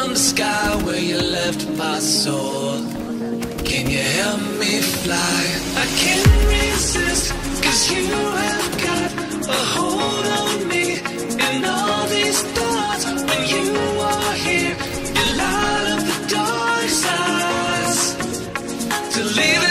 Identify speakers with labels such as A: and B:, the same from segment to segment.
A: from the sky where you left my soul. Can you help me fly? I can't resist, cause you have got a hold on me and all these thoughts when you are here. You light up the dark sides to leave in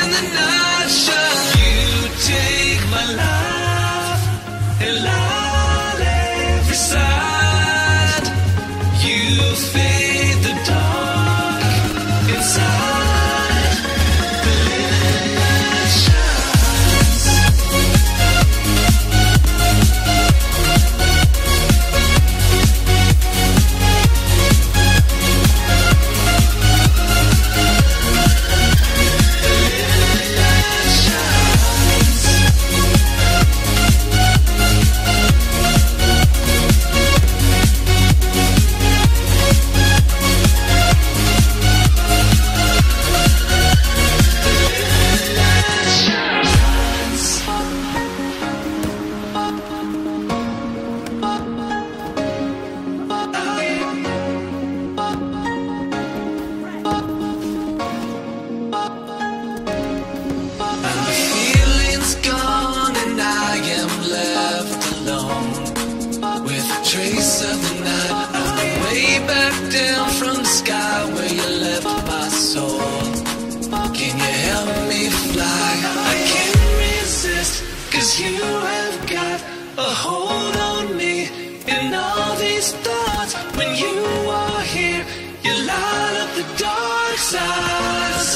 A: these thoughts when you are here You light up the dark sides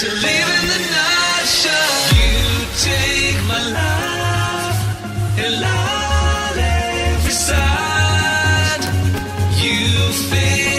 A: to live in the night shine. You take my life and light every side. You fade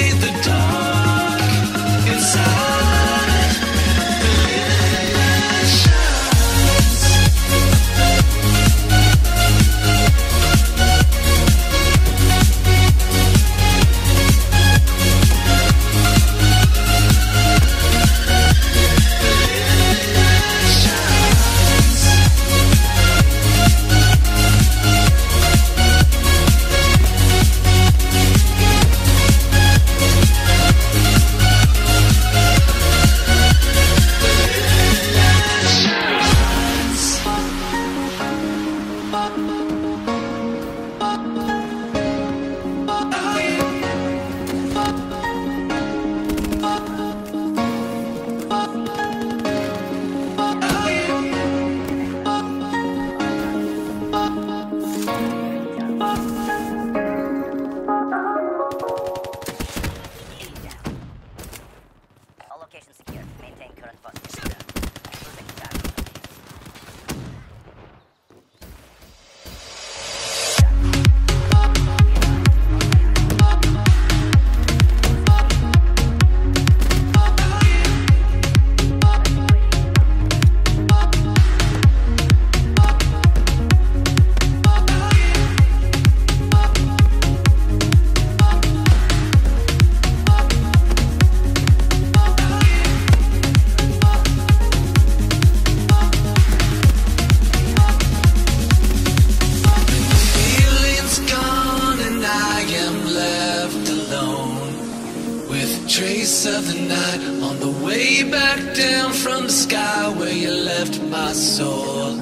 A: trace of the night on the way back down from the sky where you left my soul.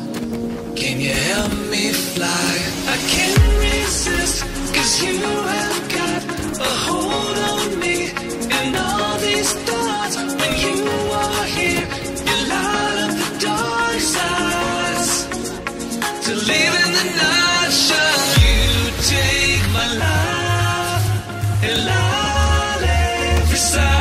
A: Can you help me fly? I can't resist cause you have every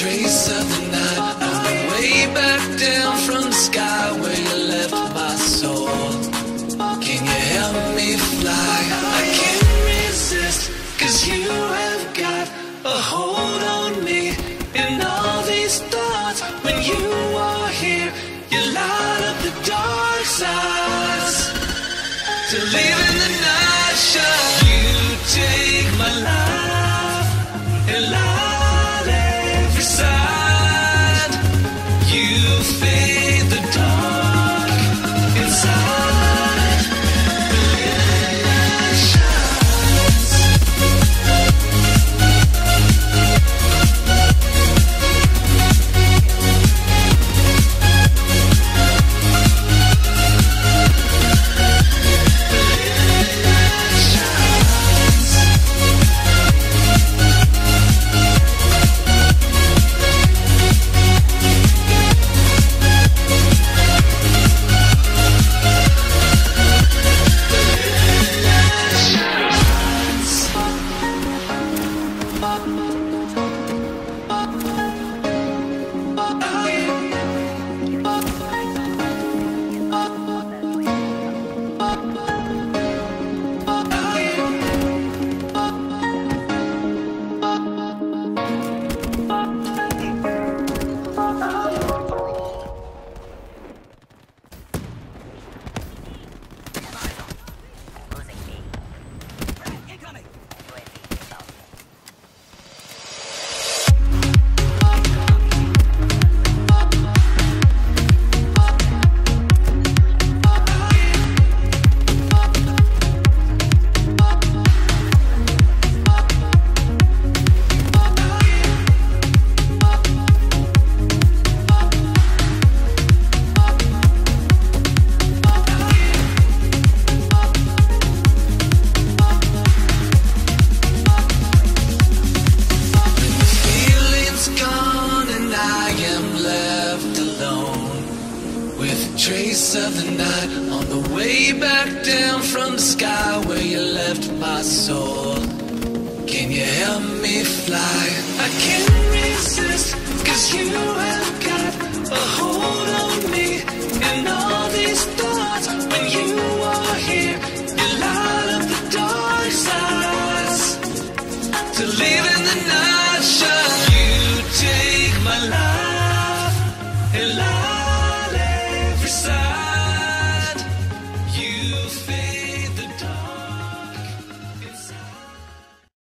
A: trace of the night on the way back down sky where you left my soul. Can you help me fly? I can't resist, cause you have got a hold on me. And all these thoughts, when you are here, you light up the dark sides. To leave